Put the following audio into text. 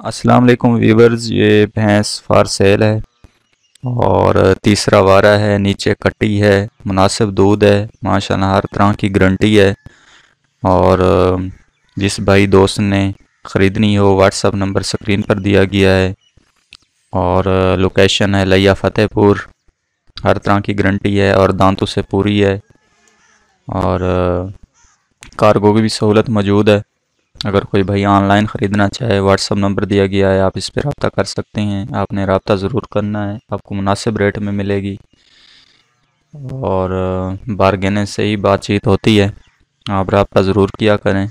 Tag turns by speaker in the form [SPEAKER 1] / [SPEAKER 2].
[SPEAKER 1] अस्सलाम वालेकुम वीवर्स ये भैंस फार सेल है और तीसरा वारा है, नीचे कट्टी है, मुनासिब दूध है, माशाल्लाह हर तरह की गारंटी है और जिस भाई दोस्त ने ख़रीदनी हो व्हाट्सअप नंबर स्क्रीन पर दिया गया है और लोकेशन है लिया फ़तेहपुर, हर तरह की गारंटी है और दांतों से पूरी है और कार्गो की भी सहूलत मौजूद है। अगर कोई भाई ऑनलाइन ख़रीदना चाहे व्हाट्सअप नंबर दिया गया है, आप इस पर रबता कर सकते हैं। आपने रबता ज़रूर करना है, आपको मुनासिब रेट में मिलेगी। और बारगेने से ही बातचीत होती है। आप रबता ज़रूर किया करें।